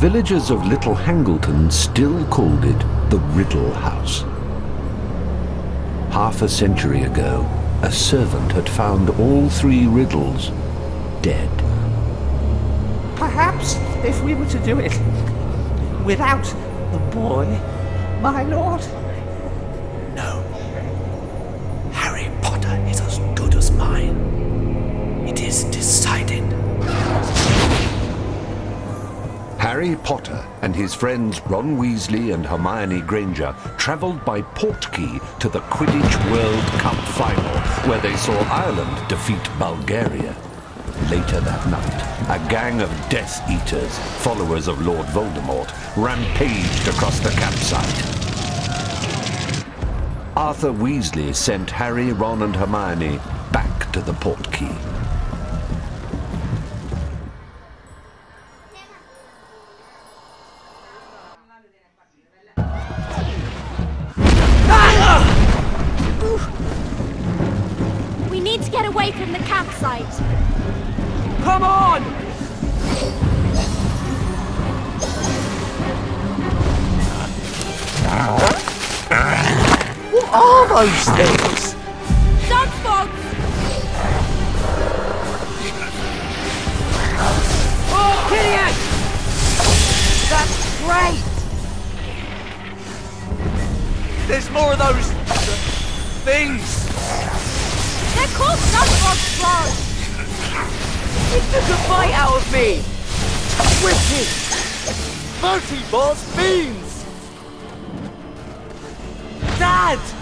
villagers of Little Hangleton still called it the Riddle House. Half a century ago, a servant had found all three riddles dead. Perhaps if we were to do it without the boy, my lord. No. Harry Potter is as good as mine. It is decided. Harry Potter and his friends Ron Weasley and Hermione Granger travelled by Portkey to the Quidditch World Cup final, where they saw Ireland defeat Bulgaria. Later that night, a gang of Death Eaters, followers of Lord Voldemort, rampaged across the campsite. Arthur Weasley sent Harry, Ron and Hermione back to the Portkey. Are those things? Fogs! Oh, Gideon! That's great! There's more of those things. They're called dog fogs, It took a bite out of me! Wicked! Bertie Bott's beans! Dad!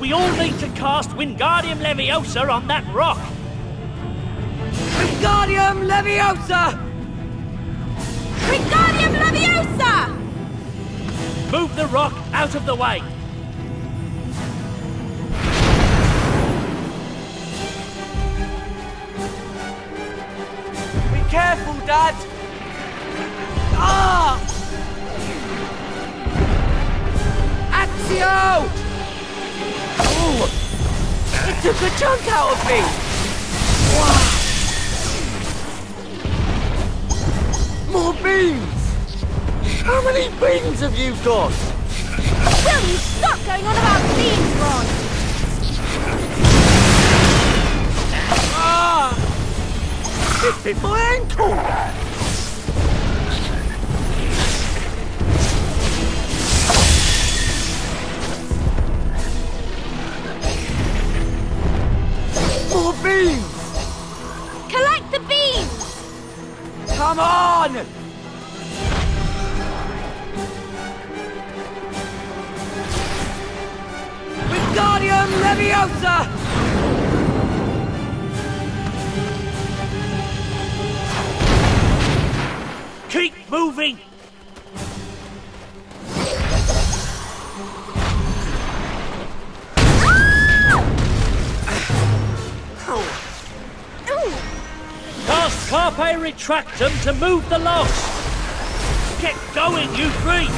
We all need to cast Wingardium Leviosa on that rock. Wingardium Leviosa! Wingardium Leviosa! Move the rock out of the way. Be careful, Dad! Ah! Accio! It took a chunk out of me! Wow! More beans! How many beans have you got? Will you stop going on about beans, Ron? Ah! It hit my ankle! Come on! Wingardium Leviosa! Keep moving. Carpe Retractum to move the loss. Get going, you three.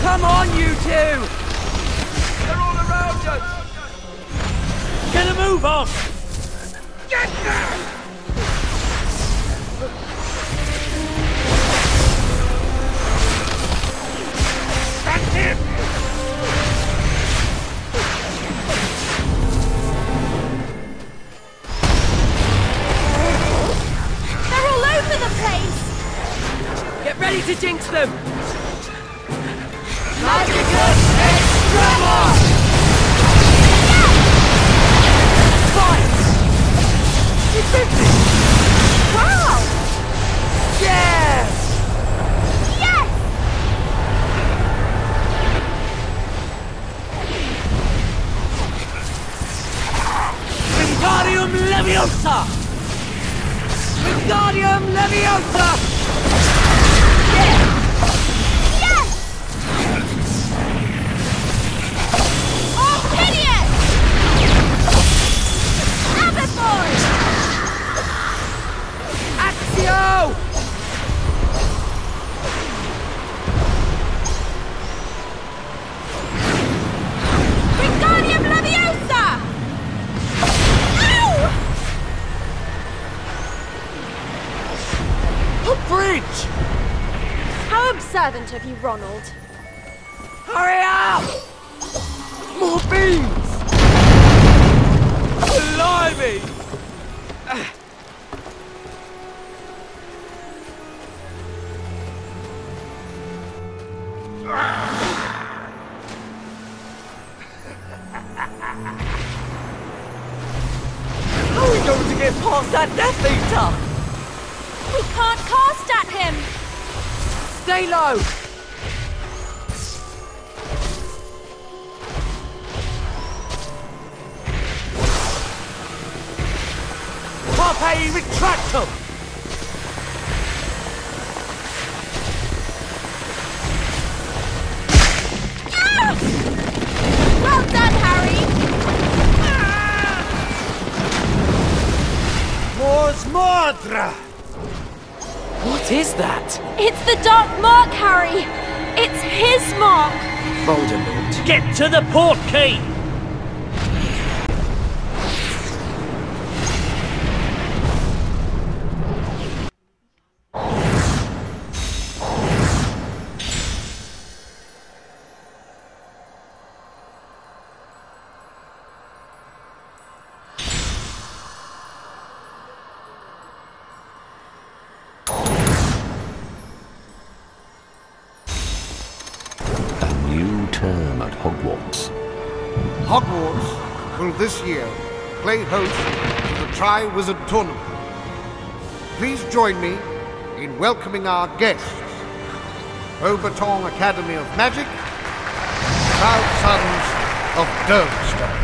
Come on, you two! They're all around us! Get a move on. Get them! To jinx them! How of you, Ronald. Hurry up! More beams! Blimey! How are we going to get past that Death Eater? Stay low! Carpe Retractum! Well done, Harry! Morsmordre! What is that? It's the Dark Mark, Harry! It's his mark! Voldemort. Get to the port key! Hogwarts. Hogwarts will this year play host to the Tri-Wizard Tournament. Please join me in welcoming our guests, Beauxbatons Academy of Magic, proud sons of Durmstrang.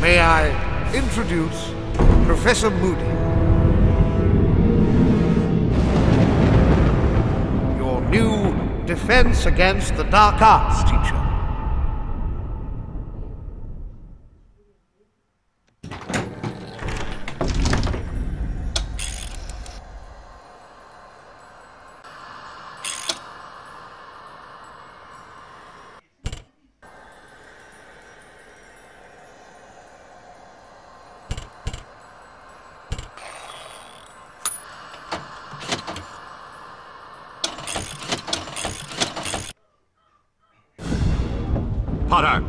May I introduce Professor Moody, defense against the dark arts teacher. Potter,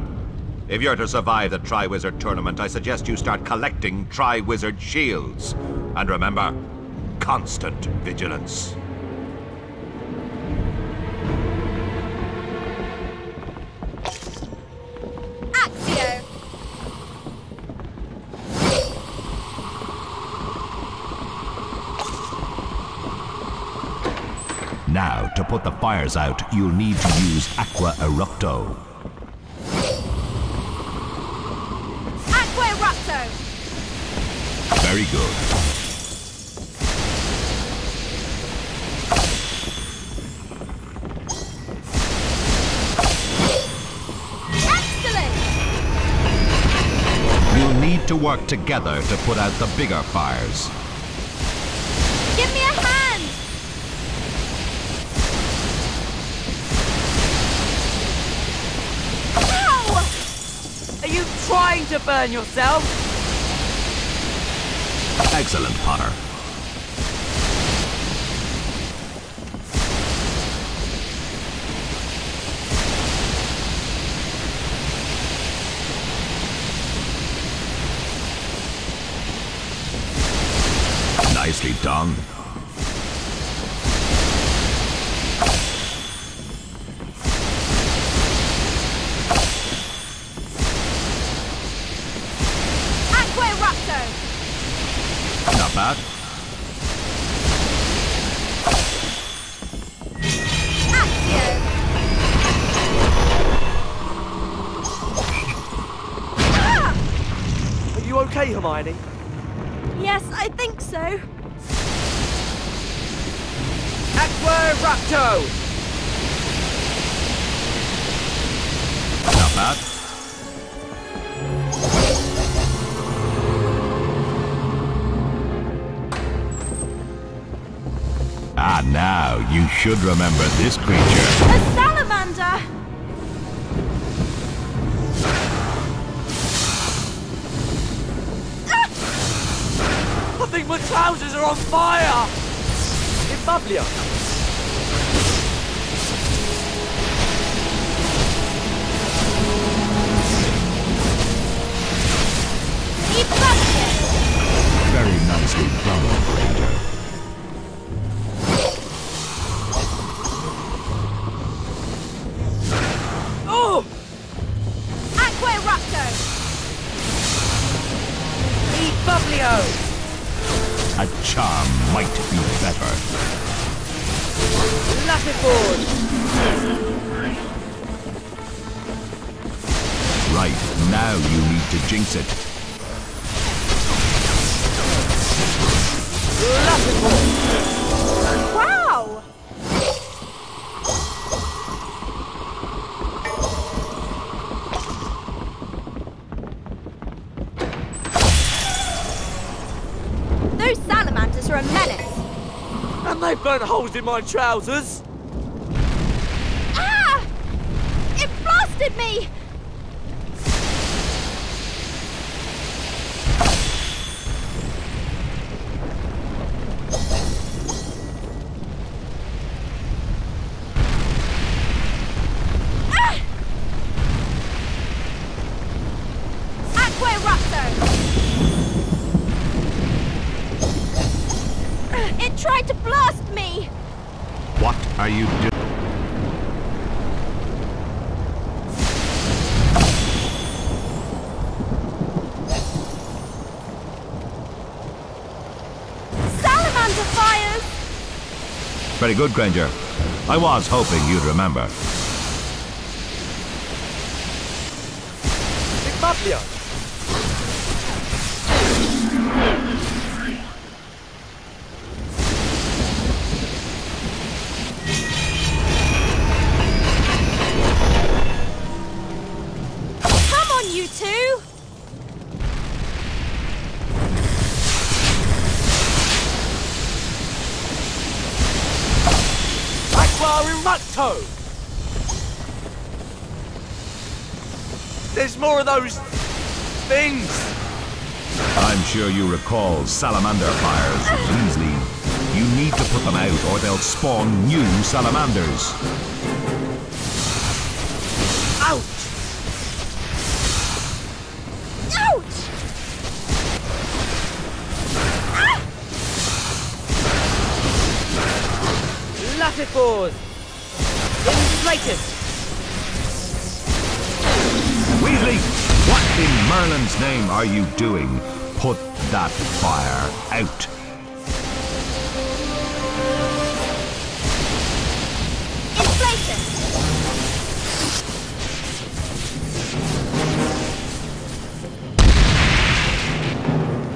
if you're to survive the Tri-Wizard tournament, I suggest you start collecting Tri-Wizard shields. And remember, constant vigilance. Now, to put the fires out, you'll need to use Aqua Eructo. Very good. Excellent! You'll need to work together to put out the bigger fires. Give me a hand! Ow! Are you trying to burn yourself? Excellent, Potter. Nicely done. Are you okay, Hermione? Yes, I think so. Aqua Eructo! Not bad. Ah, now, you should remember this creature. Trousers are on fire! In Bablia! Keep bucket! Very nicely done, charm might be better. Latiford! Right, now you need to jinx it. Latiford! Wow! Those salamanders are a menace. And they burnt holes in my trousers! Ah! It blasted me! Ah! Tried to me! What are you doing? Salamander fires! Very good, Granger. I was hoping you'd remember. In Bablia! Come on, you two! Aquarimato! There's more of those things! I'm sure you recall salamander fires, Weasley. You need to put them out or they'll spawn new salamanders. Ouch! Ouch! Latiford! Inflated! Weasley, what in Merlin's name are you doing? Put that fire out. Inflation!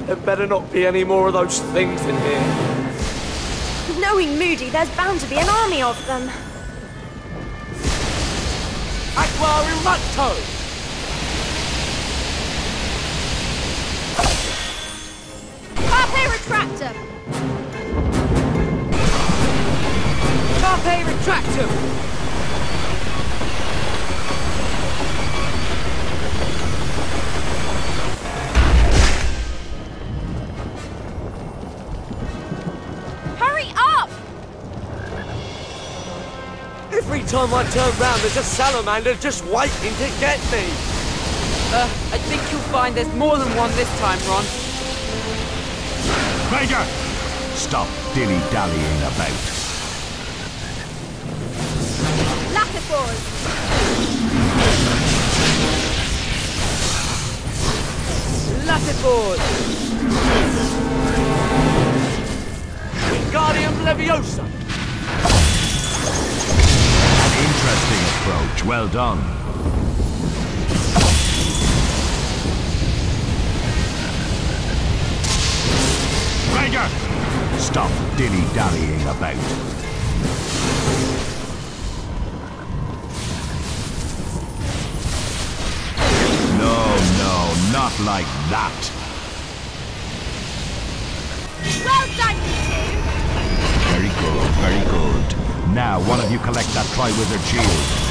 There better not be any more of those things in here. Knowing Moody, there's bound to be an army of them. Carpe Retractum! Carpe Retractum! Time I turn round, there's a salamander just waiting to get me. Uh, I think you'll find there's more than one this time, Ron. Granger, stop dilly-dallying about. Latiford! Latiford! Wingardium Leviosa! Interesting approach. Well done. Granger, stop dilly-dallying about. No, no, not like that. Well done, you two! Very good, very good. Now, one of you collect that Triwizard Shield.